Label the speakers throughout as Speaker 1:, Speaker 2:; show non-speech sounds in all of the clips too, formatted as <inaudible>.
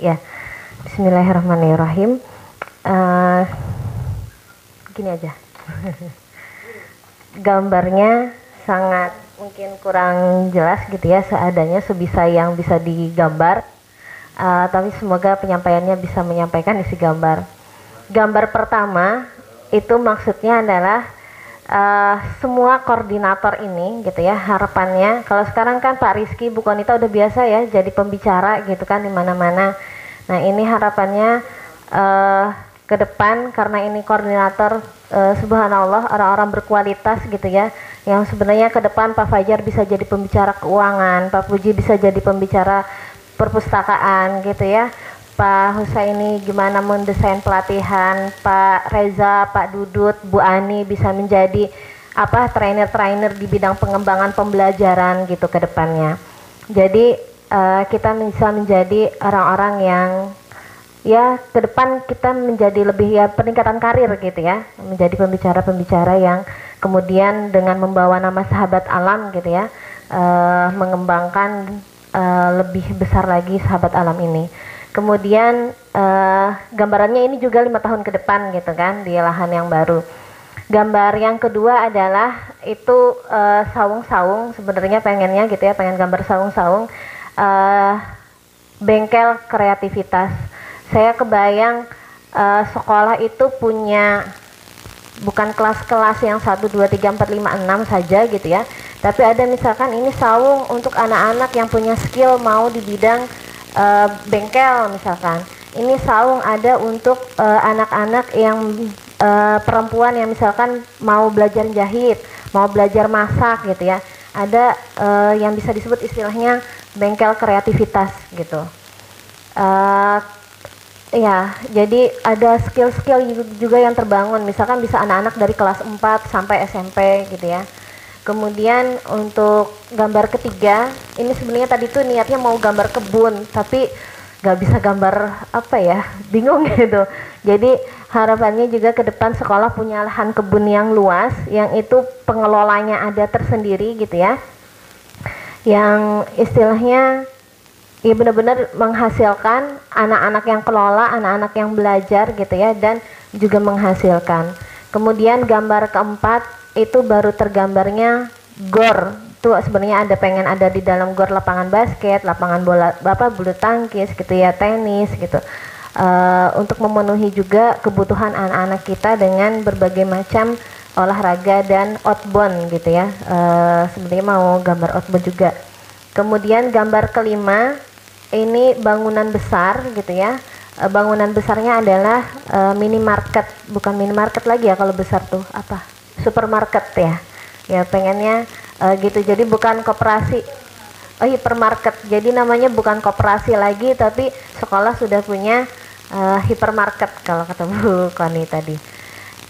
Speaker 1: Ya, Bismillahirrahmanirrahim. Uh, gini aja. <laughs> Gambarnya sangat mungkin kurang jelas gitu ya, seadanya sebisa yang bisa digambar. Uh, tapi semoga penyampaiannya bisa menyampaikan isi gambar. Gambar pertama itu maksudnya adalah uh, semua koordinator ini gitu ya harapannya kalau sekarang kan Pak Rizky Bu Konita udah biasa ya jadi pembicara gitu kan di mana-mana nah ini harapannya uh, ke depan karena ini koordinator uh, subhanallah orang-orang berkualitas gitu ya yang sebenarnya ke depan Pak Fajar bisa jadi pembicara keuangan Pak Puji bisa jadi pembicara perpustakaan gitu ya Pak Husaini gimana mendesain pelatihan, Pak Reza, Pak Dudut, Bu Ani bisa menjadi apa trainer-trainer di bidang pengembangan pembelajaran gitu ke depannya. Jadi uh, kita bisa menjadi orang-orang yang ya ke depan kita menjadi lebih ya peningkatan karir gitu ya, menjadi pembicara-pembicara yang kemudian dengan membawa nama sahabat alam gitu ya, uh, mengembangkan uh, lebih besar lagi sahabat alam ini. Kemudian uh, gambarannya ini juga lima tahun ke depan gitu kan di lahan yang baru. Gambar yang kedua adalah itu uh, saung-saung sebenarnya pengennya gitu ya pengen gambar saung-saung uh, bengkel kreativitas. Saya kebayang uh, sekolah itu punya bukan kelas-kelas yang 1 2 3 4 5 6 saja gitu ya. Tapi ada misalkan ini saung untuk anak-anak yang punya skill mau di bidang uh, bengkel misalkan ini saung ada untuk anak-anak uh, yang uh, perempuan yang misalkan mau belajar jahit mau belajar masak gitu ya ada yang bisa disebut istilahnya bengkel kreativitas gitu uh, ya jadi ada skill-skill juga yang terbangun misalkan bisa anak-anak dari kelas 4 sampai SMP gitu ya Kemudian untuk gambar ketiga, ini sebenarnya tadi tuh niatnya mau gambar kebun, tapi nggak bisa gambar apa ya, <laughs> bingung gitu. Jadi harapannya juga ke depan sekolah punya lahan kebun yang luas, yang itu pengelolanya ada tersendiri gitu ya. Yang istilahnya ya benar-benar menghasilkan anak-anak yang kelola, anak-anak yang belajar gitu ya, dan juga menghasilkan. Kemudian gambar keempat itu baru tergambarnya gor tuh sebenarnya ada pengen ada di dalam gor lapangan basket, lapangan bola bapak bulu tangkis gitu ya, tenis gitu. Uh, untuk memenuhi juga kebutuhan anak-anak kita dengan berbagai macam olahraga dan outbound gitu ya. Uh, sebenarnya mau gambar outbound juga. Kemudian gambar kelima ini bangunan besar gitu ya. Uh, bangunan besarnya adalah uh, minimarket, bukan minimarket lagi ya kalau besar tuh apa? supermarket ya ya pengennya uh, gitu jadi bukan koperasi oh hipermarket jadi namanya bukan koperasi lagi tapi sekolah sudah punya uh, hipermarket kalau kata Bu <laughs> Koni tadi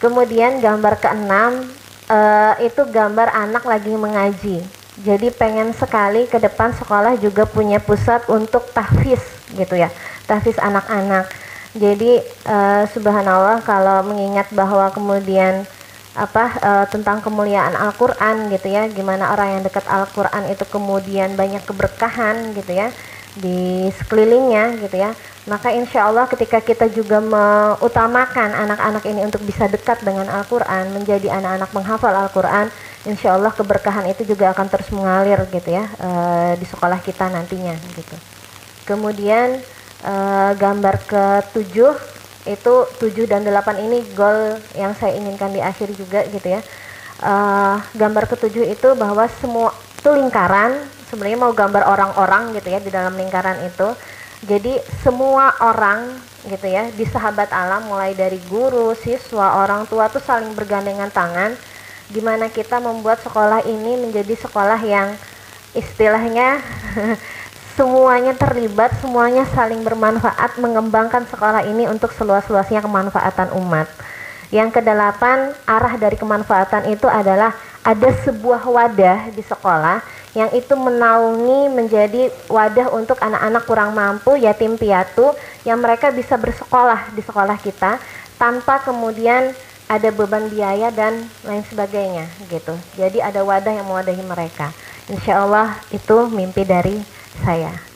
Speaker 1: kemudian gambar keenam uh, itu gambar anak lagi mengaji. Jadi pengen sekali ke depan sekolah juga punya pusat untuk tahfiz gitu ya tahfiz anak-anak. Jadi uh, subhanallah kalau mengingat bahwa kemudian apa uh, tentang kemuliaan Al-Qur'an gitu ya gimana orang yang dekat Al-Qur'an itu kemudian banyak keberkahan gitu ya di sekelilingnya gitu ya maka insya Allah ketika kita juga mengutamakan anak-anak ini untuk bisa dekat dengan Al-Quran menjadi anak-anak menghafal Al-Quran insya Allah keberkahan itu juga akan terus mengalir gitu ya uh, di sekolah kita nantinya gitu. Kemudian uh, gambar ketujuh itu 7 dan 8 ini goal yang saya inginkan di akhir juga gitu ya. Uh, gambar ketujuh itu bahwa semua itu lingkaran sebenarnya mau gambar orang-orang gitu ya di dalam lingkaran itu jadi semua orang gitu ya di sahabat alam mulai dari guru, siswa, orang tua tuh saling bergandengan tangan gimana kita membuat sekolah ini menjadi sekolah yang istilahnya <laughs> semuanya terlibat, semuanya saling bermanfaat mengembangkan sekolah ini untuk seluas-luasnya kemanfaatan umat. Yang kedelapan, arah dari kemanfaatan itu adalah ada sebuah wadah di sekolah yang itu menaungi menjadi wadah untuk anak-anak kurang mampu, yatim piatu yang mereka bisa bersekolah di sekolah kita tanpa kemudian ada beban biaya dan lain sebagainya gitu. Jadi ada wadah yang mewadahi mereka. Insya Allah itu mimpi dari saya.